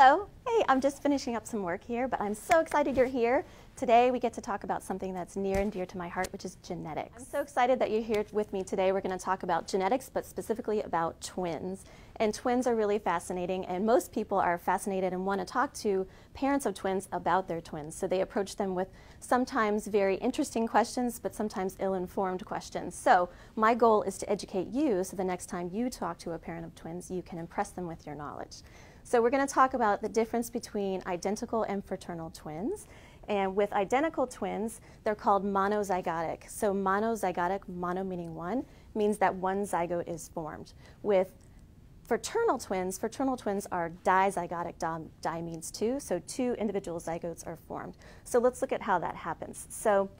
Hello. Hey, I'm just finishing up some work here, but I'm so excited you're here. Today we get to talk about something that's near and dear to my heart, which is genetics. I'm so excited that you're here with me today. We're going to talk about genetics, but specifically about twins. And twins are really fascinating, and most people are fascinated and want to talk to parents of twins about their twins. So they approach them with sometimes very interesting questions, but sometimes ill informed questions. So my goal is to educate you so the next time you talk to a parent of twins, you can impress them with your knowledge. So we're going to talk about the difference between identical and fraternal twins. And with identical twins, they're called monozygotic. So monozygotic, mono meaning one, means that one zygote is formed. With fraternal twins, fraternal twins are dizygotic, di means two, so two individual zygotes are formed. So let's look at how that happens. So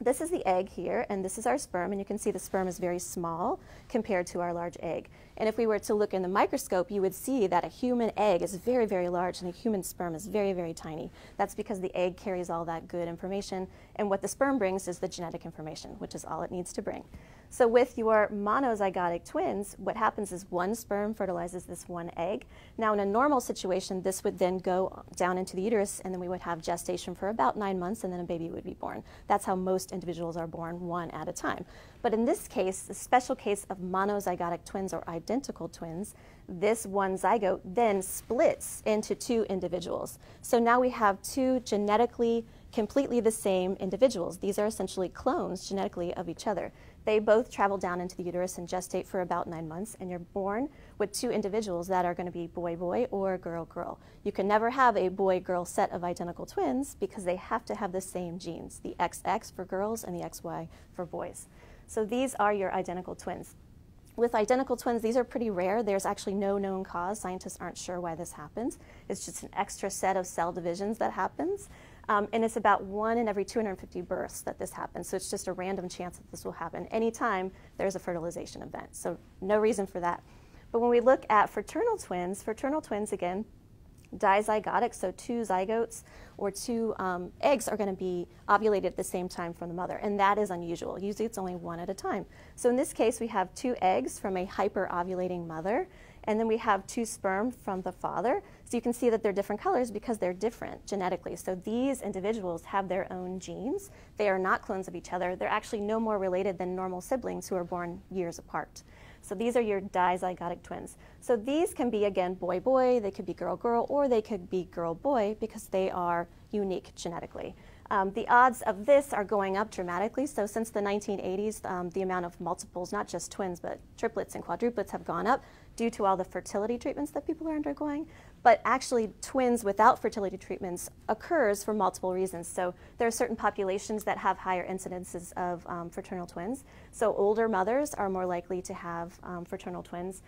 this is the egg here, and this is our sperm, and you can see the sperm is very small compared to our large egg. And if we were to look in the microscope, you would see that a human egg is very, very large, and a human sperm is very, very tiny. That's because the egg carries all that good information, and what the sperm brings is the genetic information, which is all it needs to bring. So with your monozygotic twins, what happens is one sperm fertilizes this one egg. Now in a normal situation, this would then go down into the uterus and then we would have gestation for about nine months and then a baby would be born. That's how most individuals are born one at a time. But in this case, the special case of monozygotic twins or identical twins, this one zygote then splits into two individuals. So now we have two genetically completely the same individuals. These are essentially clones genetically of each other. They both travel down into the uterus and gestate for about nine months, and you're born with two individuals that are going to be boy boy or girl girl. You can never have a boy girl set of identical twins because they have to have the same genes the XX for girls and the XY for boys. So these are your identical twins. With identical twins, these are pretty rare. There's actually no known cause. Scientists aren't sure why this happens. It's just an extra set of cell divisions that happens. Um, and it's about one in every 250 births that this happens. So it's just a random chance that this will happen anytime there's a fertilization event. So no reason for that. But when we look at fraternal twins, fraternal twins, again, dizygotic, so two zygotes or two um, eggs are going to be ovulated at the same time from the mother, and that is unusual. Usually it's only one at a time. So in this case, we have two eggs from a hyperovulating mother, and then we have two sperm from the father. So you can see that they're different colors because they're different genetically. So these individuals have their own genes. They are not clones of each other. They're actually no more related than normal siblings who are born years apart. So these are your dizygotic twins. So these can be, again, boy-boy, they could be girl-girl, or they could be girl-boy because they are unique genetically. Um, the odds of this are going up dramatically. So since the 1980s, um, the amount of multiples, not just twins, but triplets and quadruplets have gone up due to all the fertility treatments that people are undergoing. But actually, twins without fertility treatments occurs for multiple reasons. So there are certain populations that have higher incidences of um, fraternal twins. So older mothers are more likely to have um, fraternal twins.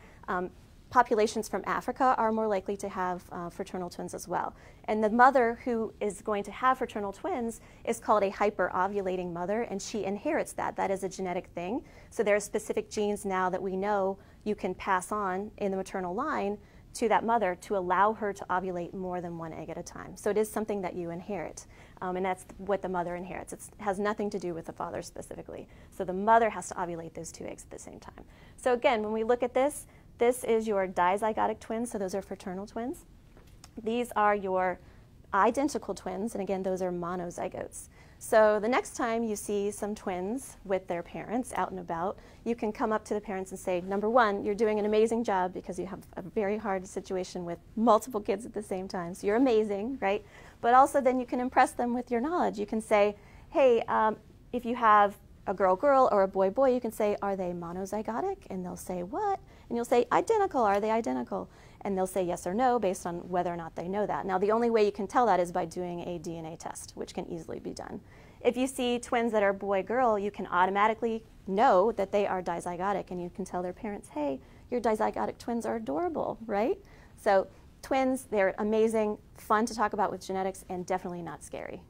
Populations from Africa are more likely to have uh, fraternal twins as well. And the mother who is going to have fraternal twins is called a hyperovulating mother, and she inherits that. That is a genetic thing. So there are specific genes now that we know you can pass on in the maternal line to that mother to allow her to ovulate more than one egg at a time. So it is something that you inherit, um, and that's what the mother inherits. It's, it has nothing to do with the father specifically. So the mother has to ovulate those two eggs at the same time. So again, when we look at this, this is your dizygotic twins, so those are fraternal twins. These are your identical twins, and again, those are monozygotes. So the next time you see some twins with their parents out and about, you can come up to the parents and say, number one, you're doing an amazing job because you have a very hard situation with multiple kids at the same time. So you're amazing, right? But also then you can impress them with your knowledge. You can say, hey, um, if you have a girl girl or a boy boy, you can say, are they monozygotic? And they'll say, what? And you'll say, identical, are they identical? And they'll say yes or no based on whether or not they know that. Now, the only way you can tell that is by doing a DNA test, which can easily be done. If you see twins that are boy girl, you can automatically know that they are dizygotic, and you can tell their parents, hey, your dizygotic twins are adorable, right? So, twins, they're amazing, fun to talk about with genetics, and definitely not scary.